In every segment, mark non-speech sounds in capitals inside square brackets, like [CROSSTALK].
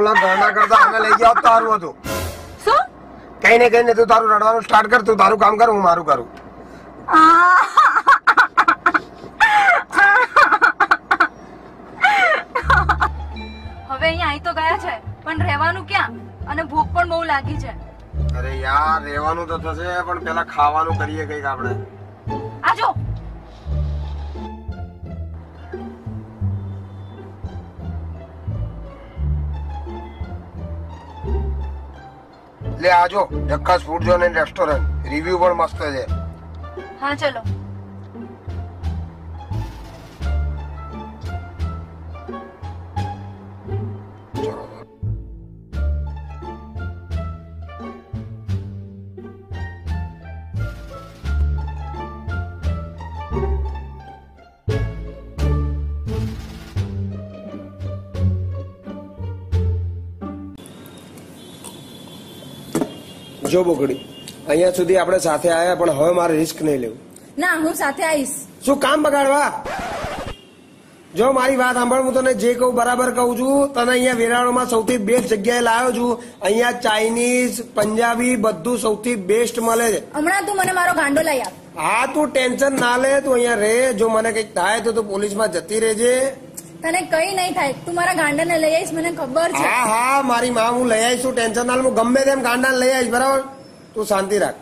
ઓલા ગરડા કરતા અમે લઈ જાવ તારું હતું. શું? કઈ ને કઈ ને તું તારું રડવાનું સ્ટાર્ટ કર તું તારું કામ કર હું મારું કરું. હવે અહીંયા આઈ તો ગયા છે પણ રહેવાનું ક્યાં? અને ભૂખ પણ બહુ લાગી છે. અરે યાર રહેવાનું તો થશે પણ પેલા ખાવાનું કરીએ કંઈક આપણે. આજો લે આજો Jhakaas food zone and restaurant review પણ મસ્ત છે. હા ચલો. જો બોકડી અહીંયા સુધી આપણે સાથે આવ્યા પણ હવે મારે રિસ્ક નહીં લેવું. ના હું સાથે આવીશ. શું કામ બગાડવા? જો મારી વાત સાંભળ હું તને જે કહું બરાબર કહું છું. તને અહીંયા વેરાવળમાં સૌથી બેસ્ટ જગ્યાએ લાવ્યો છું. અહીંયા ચાઇનીઝ પંજાબી બધું સૌથી બેસ્ટ મળે છે. હમણાં તું મને મારો ગાંડો લઈ આપ હા તું ટેન્શન ના લે તું અહીંયા રહે જો મને કંઈક થાય તો તું પોલીસમાં જતી રહેજે. તને કઈ નહીં થાય. તું મારા ગાંડાને લઈ આવીશ મને ખબર છે. હા હા મારી માં હું લઈ આવીશ ટેન્શન ના હું ગમે તેમ ગાંડા લઈ આવીશ બરાબર? તું શાંતિ રાખ.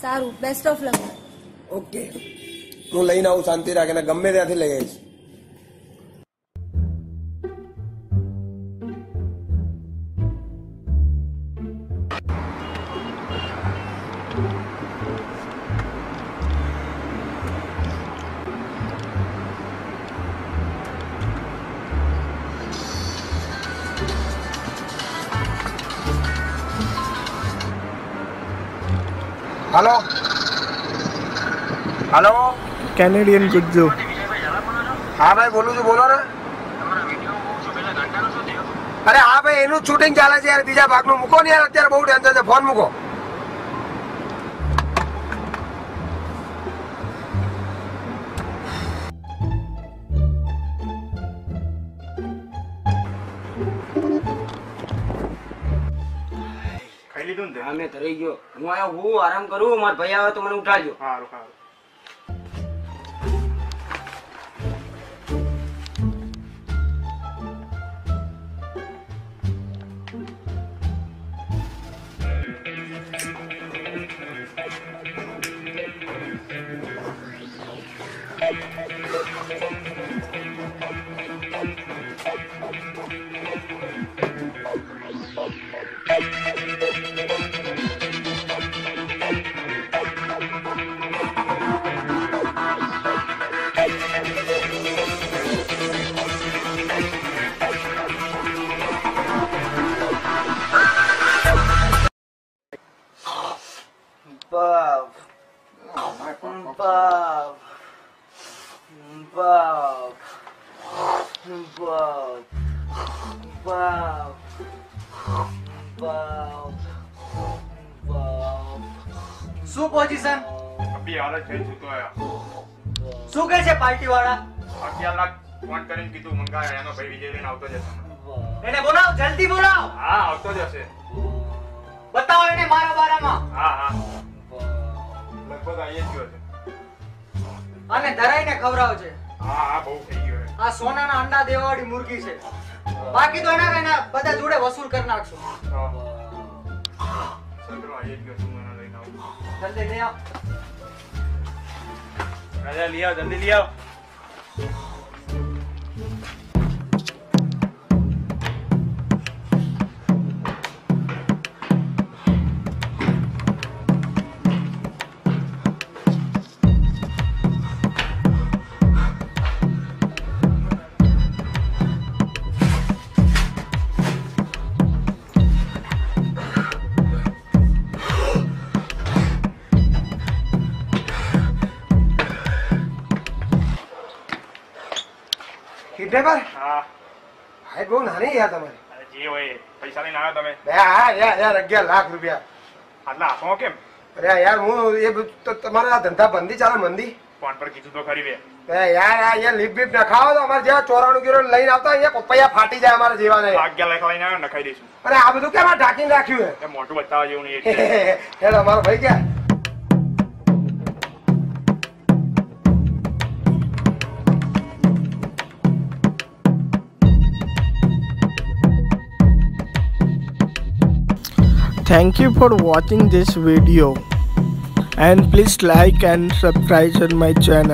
સારું બેસ્ટ ઓફ લક ઓકે હું લઈને આવું શાંતિ રાખ એને ગમે ત્યાંથી લઈ આવીશ. હલો હલો કેનેડિયન ગુજ્જુ હા ભાઈ બોલું છું બોલો ને. અરે હા ભાઈ એનું શૂટિંગ ચાલે છે યાર. બીજા ભાગનું મૂકો ને યાર અત્યારે બહુ ટેન્શન છે. ફોન મૂકો. લીધું ને? હા મેં તરી ગયો. હું આયા હું આરામ કરું મારા ભાઈ આવે તો મને ઉઠાડજો. સારું સારું બાપ Wow. બાપ બાપ શું પોઝિશન અભી હાલ જ જઈને આયા. શું કહે છે પાર્ટી વાળા અગિયાર લાખ ફોન કરીને કીધું મંગાય એનો ભાઈ વિજય લઈને આવતો જશે એને બોલાવ જલ્દી બોલાવ! હા આવતો જશે. બતાવો એને મારા બારામાં. હા હા. લગભગ આવી જ ગયો છે. અને ધરાઈને ખવડાવજે. હા હા બહુ થઈ ગયો છે. આ સોનાના અંડા દેવાવાળી મુર્ગી છે. બાકી તો એના એના બધા જોડે વસૂલ કરી નાખશું. જલ્દી લઈ આવ. જલ્દી લઈ આવ ઈ ડ્રાઈવર હા. હાઈટ બહુ નાની યાર તમારી. અરે જે હોય પૈસા લઈને આવ્યો તમે. બે હા યાર યાર અગિયાર લાખ રૂપિયા. આટલા હાથમાં કેમ? અરે યાર હું એ તો તમારા આ ધંધા બંધી ચાલે મંદી ફોન પર કીધું તો ખરી બે. યાર આ યાર લીપ બીપ નખાવો તો અમારે જેવા ચોરાણું કિલો લઈને આવતા અહીંયા પપૈયા ફાટી જાય અમારે જેવા નહીં અગિયાર લાખ લઈને આવ્યો નખાઈ દઈશું. અરે આ બધું કેમ ઢાંકીને રાખ્યું હે મોટું બતાવવા જેવું નહીં [LAUGHS] અમારો ભાઈ ગયા Thank you for watching this video and please like and subscribe on my channel.